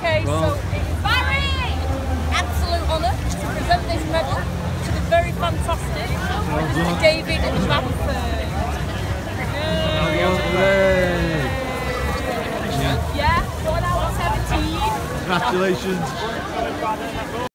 Okay, Well- so it's Barry! Absolute honour to present this medal to the very fantastic Mr. David Bamford. Hooray. Yeah, one hour 17. Congratulations.